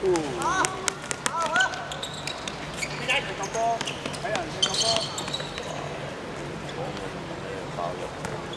好，好，好。你睇成功歌，还有成功波。我。